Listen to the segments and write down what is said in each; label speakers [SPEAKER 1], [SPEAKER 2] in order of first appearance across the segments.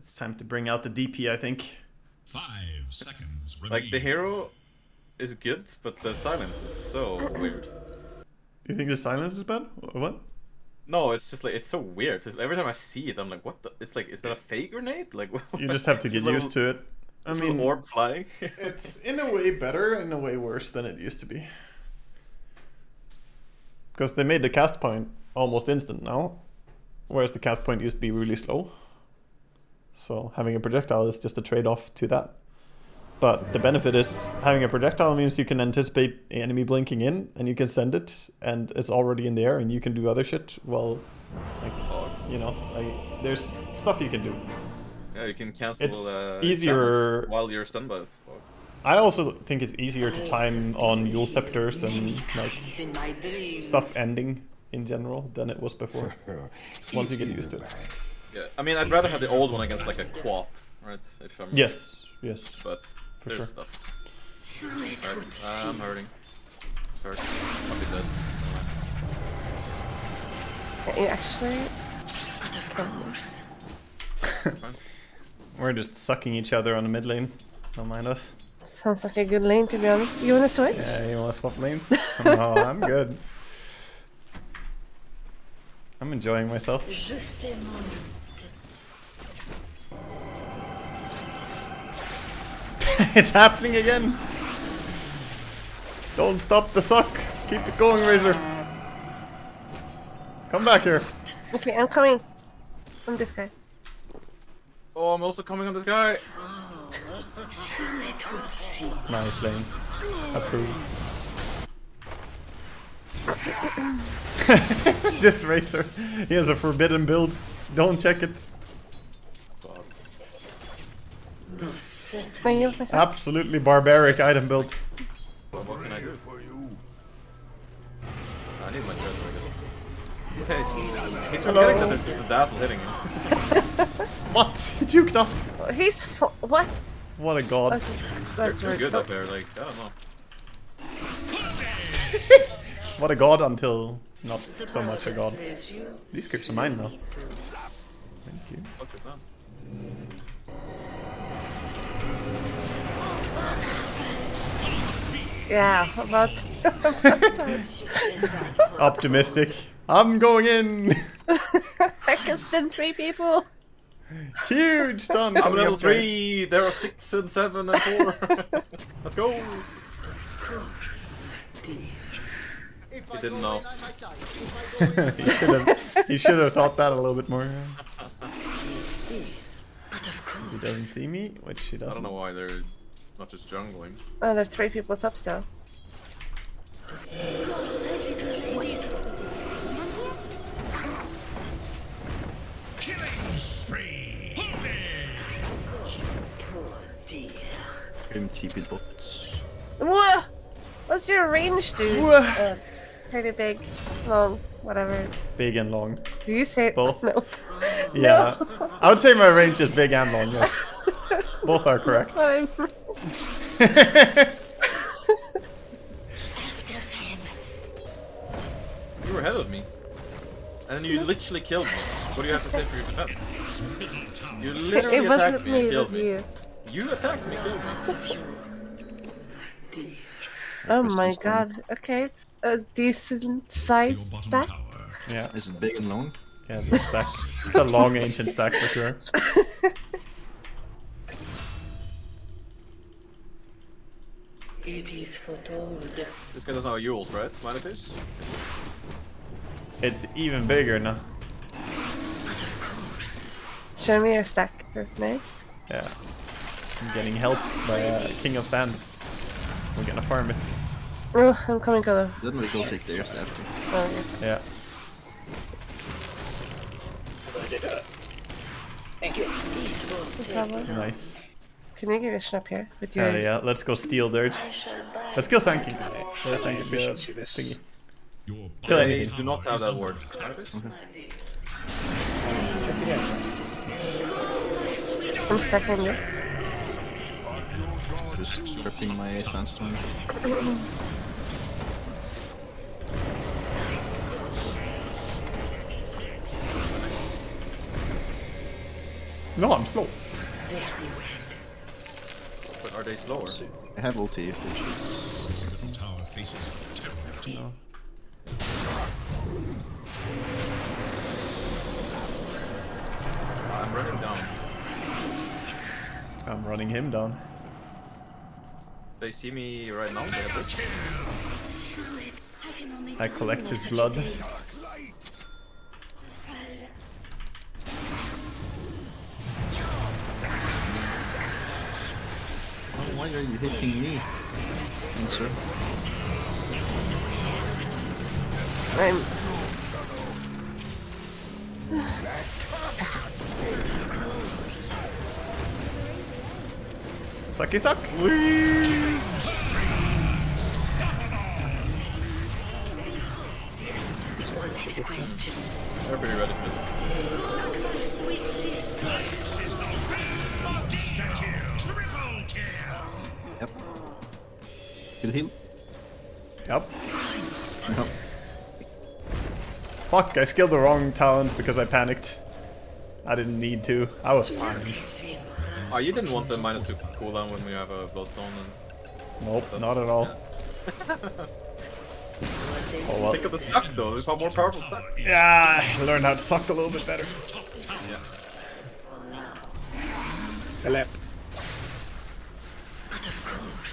[SPEAKER 1] It's time to bring out the DP, I think.
[SPEAKER 2] Five seconds
[SPEAKER 3] Like the hero is good, but the silence is so weird.
[SPEAKER 1] Do you think the silence is bad? What?
[SPEAKER 3] No, it's just like it's so weird. Just every time I see it, I'm like, what the? It's like, is that a fake grenade? Like
[SPEAKER 1] you just have to get
[SPEAKER 3] little,
[SPEAKER 1] used to it. I mean,
[SPEAKER 3] orb flying.
[SPEAKER 1] it's in a way better, in a way worse than it used to be. Because they made the cast point almost instant now, whereas the cast point used to be really slow. So having a projectile is just a trade-off to that. But the benefit is having a projectile means you can anticipate the enemy blinking in and you can send it and it's already in there and you can do other shit well like you know, like there's stuff you can do.
[SPEAKER 3] Yeah, you can cancel
[SPEAKER 1] it's
[SPEAKER 3] uh,
[SPEAKER 1] easier
[SPEAKER 3] while you're stunned by it.
[SPEAKER 1] I also think it's easier to time on Eul Scepters and like stuff ending in general than it was before. once you get used to it.
[SPEAKER 3] Yeah, I mean, I'd rather have the old one against like a QoP, right? If I'm
[SPEAKER 1] yes, yes.
[SPEAKER 3] But
[SPEAKER 1] for
[SPEAKER 3] there's
[SPEAKER 1] sure.
[SPEAKER 3] stuff. Right, uh, I'm hurting. Sorry, I'll be dead.
[SPEAKER 4] Can you actually?
[SPEAKER 5] Of course.
[SPEAKER 1] We're just sucking each other on the mid lane. Don't mind us.
[SPEAKER 4] Sounds like a good lane to be honest. You wanna switch?
[SPEAKER 1] Yeah, you wanna swap lanes? no, I'm good. I'm enjoying myself. it's happening again! Don't stop the suck! Keep it going, Razor! Come back here!
[SPEAKER 4] Okay, I'm coming. I'm this guy.
[SPEAKER 3] Oh, I'm also coming on this guy.
[SPEAKER 1] Nice lane. Approved. this Razor, he has a forbidden build. Don't check it. Absolutely barbaric item build.
[SPEAKER 3] Well, what can I do for you? I need my treasure, I guess. Hey, he's forgetting that there's just a dazzle hitting him.
[SPEAKER 1] What? He juked up.
[SPEAKER 4] He's fu- what?
[SPEAKER 1] What a god.
[SPEAKER 4] Okay,
[SPEAKER 3] They're
[SPEAKER 4] that's
[SPEAKER 3] too good up there, like, I don't know.
[SPEAKER 1] What a god until not so much a god. These scripts are mine though. Thank you.
[SPEAKER 3] Fuck is that?
[SPEAKER 4] Yeah, about
[SPEAKER 1] Optimistic. I'm going in.
[SPEAKER 4] I can stun three people.
[SPEAKER 1] Huge stun.
[SPEAKER 3] I'm level
[SPEAKER 1] up, guys.
[SPEAKER 3] three. There are six and seven and four. Let's go. He didn't know.
[SPEAKER 1] he should have. He should have thought that a little bit more. He doesn't see me, which he doesn't.
[SPEAKER 3] I don't know why they're not just jungling.
[SPEAKER 4] Oh, there's three people top still.
[SPEAKER 2] Killing spree.
[SPEAKER 6] Grim TP bots.
[SPEAKER 4] Whoa! What's your range, dude?
[SPEAKER 1] Whoa.
[SPEAKER 4] Uh, pretty big, long, whatever.
[SPEAKER 1] Big and long.
[SPEAKER 4] Do you say
[SPEAKER 1] Both.
[SPEAKER 4] No.
[SPEAKER 1] Yeah. I would say my range is big and long. Yes. Both are correct.
[SPEAKER 4] I'm...
[SPEAKER 3] You were ahead of me. And then you literally killed me. What do you have to say for your defense? You literally
[SPEAKER 4] It
[SPEAKER 3] attacked
[SPEAKER 4] wasn't
[SPEAKER 3] me
[SPEAKER 4] me,
[SPEAKER 3] and
[SPEAKER 4] it
[SPEAKER 3] killed
[SPEAKER 4] was
[SPEAKER 3] me.
[SPEAKER 4] you.
[SPEAKER 3] You attacked me, killed me.
[SPEAKER 4] Oh my god. Okay, it's a decent
[SPEAKER 2] Your
[SPEAKER 4] sized stack.
[SPEAKER 1] Yeah.
[SPEAKER 6] Is it big and long?
[SPEAKER 1] Yeah, it's a stack. It's a long ancient stack for sure.
[SPEAKER 5] It is foretold.
[SPEAKER 3] This guy doesn't have Eul's, right? Smiley face?
[SPEAKER 1] It's even bigger now.
[SPEAKER 4] Show me your stack. That's nice.
[SPEAKER 1] Yeah. I'm getting helped by uh, King of Sand. We're gonna farm it.
[SPEAKER 4] Oh, I'm coming, Kolo.
[SPEAKER 6] Then we go take theirs after.
[SPEAKER 4] Oh, yeah.
[SPEAKER 1] Yeah.
[SPEAKER 4] No problem.
[SPEAKER 1] Nice.
[SPEAKER 4] Can you give a snap here with
[SPEAKER 1] Uh,
[SPEAKER 4] your?
[SPEAKER 1] yeah, let's go steal dirt. Let's kill Sand King. Yeah, Sand King.
[SPEAKER 7] We should see this.
[SPEAKER 1] thingy. Kill
[SPEAKER 2] bottom
[SPEAKER 1] anything.
[SPEAKER 3] Do not have that word.
[SPEAKER 2] attack.
[SPEAKER 4] I'm stacking this.
[SPEAKER 6] Just scripting my sandstorm.
[SPEAKER 1] No, I'm slow.
[SPEAKER 5] Very well.
[SPEAKER 3] But are they slower?
[SPEAKER 6] I have ulti if they choose.
[SPEAKER 2] Middle tower faces terrible team.
[SPEAKER 3] I'm running down.
[SPEAKER 1] I'm running him down.
[SPEAKER 3] They see me right now. They have it.
[SPEAKER 5] I can only
[SPEAKER 1] I
[SPEAKER 5] do
[SPEAKER 1] collect his
[SPEAKER 5] such a
[SPEAKER 1] blood.
[SPEAKER 6] Why are you hitting me? Answer.
[SPEAKER 4] I'm.
[SPEAKER 1] Sucky suck.
[SPEAKER 5] Next question.
[SPEAKER 3] They're ready for this.
[SPEAKER 2] Kill
[SPEAKER 6] heal.
[SPEAKER 1] Yep.
[SPEAKER 6] Yep.
[SPEAKER 1] Fuck, I skilled the wrong talent because I panicked. I didn't need to. I was fine.
[SPEAKER 3] Oh, you didn't want the minus two cooldown when we have a glowstone and
[SPEAKER 1] Nope, not at all. Oh well.
[SPEAKER 3] think of the suck though. It's a more powerful suck.
[SPEAKER 1] Yeah, I learned how to suck a little bit better.
[SPEAKER 3] Yeah.
[SPEAKER 1] Celeb.
[SPEAKER 5] But of course.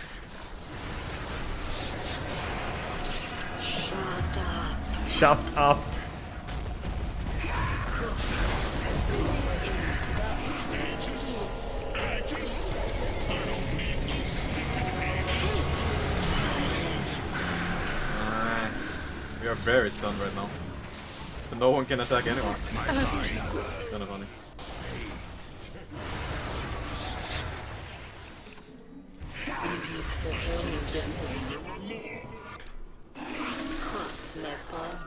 [SPEAKER 5] Shut up.
[SPEAKER 3] Uh, we are very stunned right now. But no one can attack anyone. kind of funny.
[SPEAKER 5] Cross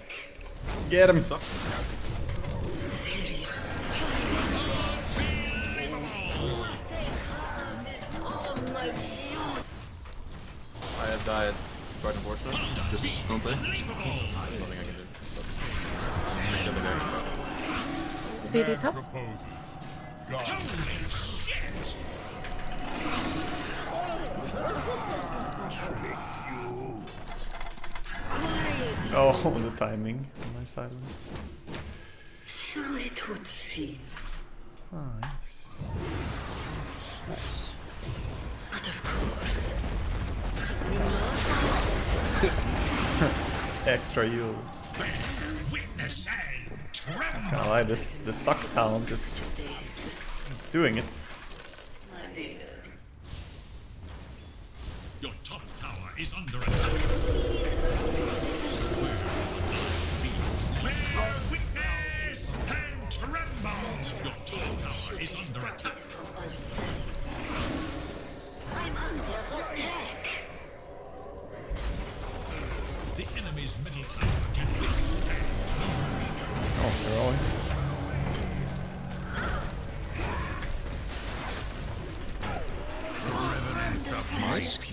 [SPEAKER 1] Get him.
[SPEAKER 3] Suck. I have died. It's quite unfortunate.
[SPEAKER 6] Just don't they?
[SPEAKER 3] Nothing I can do. But make the other guy.
[SPEAKER 4] DD top.
[SPEAKER 2] Proposes. God.
[SPEAKER 1] Oh, the timing on my silence.
[SPEAKER 5] So it would seem.
[SPEAKER 1] Ah, nice.
[SPEAKER 5] But of course.
[SPEAKER 1] Extra use.
[SPEAKER 2] Witness and tremble.
[SPEAKER 1] Kinda this, the suck talent is it's doing it.
[SPEAKER 2] Your top tower is under attack. Is under attack.
[SPEAKER 5] I'm under attack.
[SPEAKER 2] The enemy's middle tower can withstand.
[SPEAKER 1] Oh.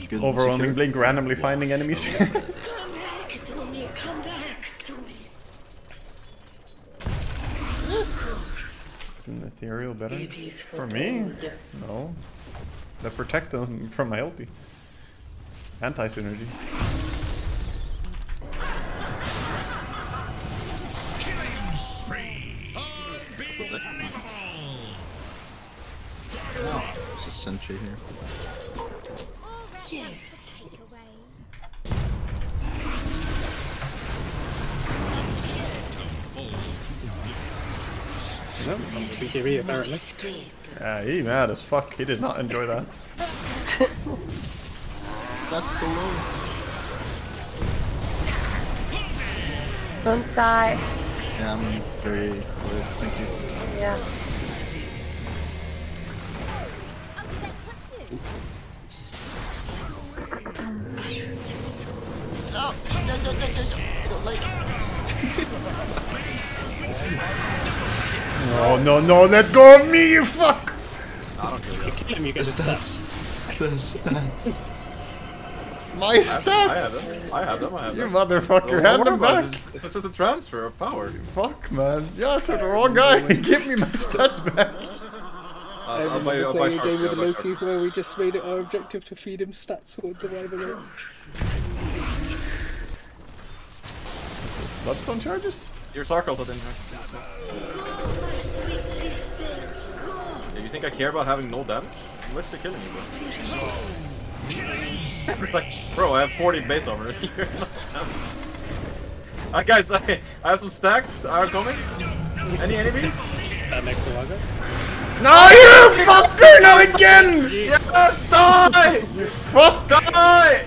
[SPEAKER 6] Good
[SPEAKER 1] overwhelming blink, randomly finding enemies. ethereal better? For me?
[SPEAKER 5] foretold.
[SPEAKER 1] No. That protect them from my ulti. Anti-synergy.
[SPEAKER 2] Killing
[SPEAKER 6] There's a sentry here.
[SPEAKER 2] To.
[SPEAKER 7] BKB apparently.
[SPEAKER 1] Yeah, he mad as fuck. He did not enjoy that.
[SPEAKER 6] That's so low.
[SPEAKER 4] Don't die.
[SPEAKER 6] Yeah, I'm very good, thank you.
[SPEAKER 4] Yeah.
[SPEAKER 1] Oh no no, let go of me, you fuck!
[SPEAKER 7] Kill him, you get
[SPEAKER 6] The
[SPEAKER 7] the stats.
[SPEAKER 6] stats. The stats.
[SPEAKER 1] My
[SPEAKER 3] I have
[SPEAKER 1] stats!
[SPEAKER 3] them. I have them. I have
[SPEAKER 1] You
[SPEAKER 3] them.
[SPEAKER 1] motherfucker,
[SPEAKER 3] Don't
[SPEAKER 1] hand them back!
[SPEAKER 3] It's, it's just a transfer of power.
[SPEAKER 1] Fuck man, yeah, I took the wrong guy. Give me my stats back.
[SPEAKER 3] Uh,
[SPEAKER 8] I
[SPEAKER 3] I'll buy, I'll buy
[SPEAKER 8] playing a game with
[SPEAKER 3] I'll
[SPEAKER 8] a Loki where we just made it our objective to feed him stats all the way along.
[SPEAKER 1] Bloodstone charges?
[SPEAKER 3] Your Slark ult didn't Yeah, you think I care about having no damage? I'm literally killing you, bro. like, bro, I have 40 base armor. You're. Uh, guys, I, I have some stacks are coming. Any enemies?
[SPEAKER 7] Uh, next to Waga.
[SPEAKER 1] No, you fucker! No again!
[SPEAKER 3] Yes, die!
[SPEAKER 1] You fuck!
[SPEAKER 3] Die!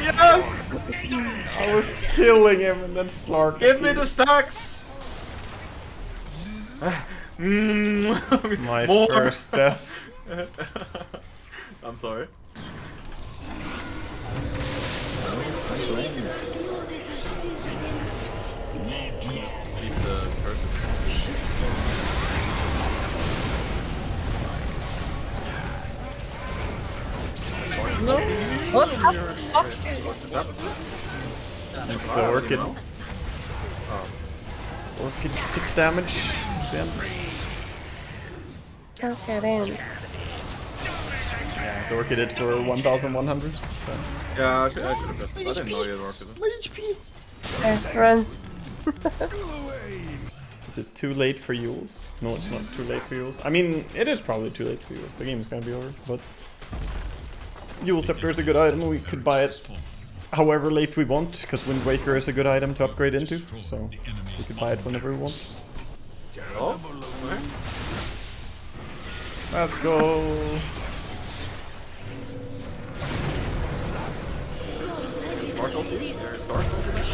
[SPEAKER 3] yes!
[SPEAKER 1] I was killing him and then Slark.
[SPEAKER 3] Give me the stacks! Mm.
[SPEAKER 1] My
[SPEAKER 3] More.
[SPEAKER 1] first death.
[SPEAKER 3] I'm sorry.
[SPEAKER 6] Nice.
[SPEAKER 3] Just leave the cursors.
[SPEAKER 4] What the fuck?
[SPEAKER 3] What just happened?
[SPEAKER 1] It's the orchid. Orchid tick damage. Damn.
[SPEAKER 4] Can't get in.
[SPEAKER 1] Yeah, the orchid hit for 1100. So.
[SPEAKER 3] Yeah, I should, I should have pressed. I didn't know you had worked with it.
[SPEAKER 4] Okay, run.
[SPEAKER 1] Is it too late for Eul's? No, it's not too late for Eul's. I mean, it is probably too late for Eul's. The game is gonna be over, but Eul Scepter is a good item. We could buy it however late we want, because Wind Waker is a good item to upgrade into. So we could buy it whenever we want.
[SPEAKER 3] Oh, okay.
[SPEAKER 1] Let's go.
[SPEAKER 3] Slark ulti? There's Slark ulti?
[SPEAKER 4] No.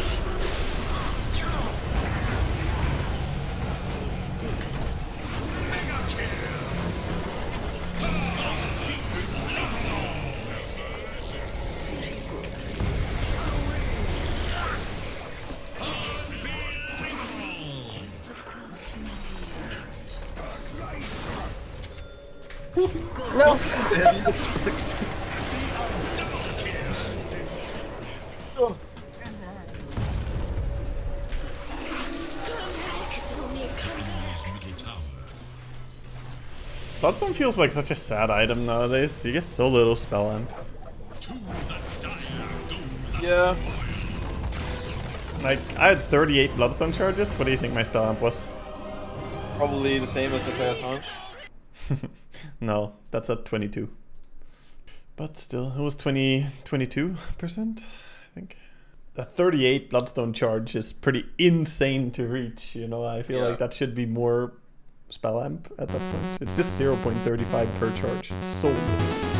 [SPEAKER 1] Bloodstone feels like such a sad item nowadays. You get so little spell amp.
[SPEAKER 3] Yeah.
[SPEAKER 1] Like, I had 38 Bloodstone charges. What do you think my spell amp was?
[SPEAKER 3] Probably the same as the Chaos Launch.
[SPEAKER 1] no, that's at 22. But still, it was 20, 22%, I think. A 38 Bloodstone charge is pretty insane to reach, you know. I feel
[SPEAKER 3] Yeah.
[SPEAKER 1] like that should be more spell amp at that point. It's just 0.35 per charge. It's so little.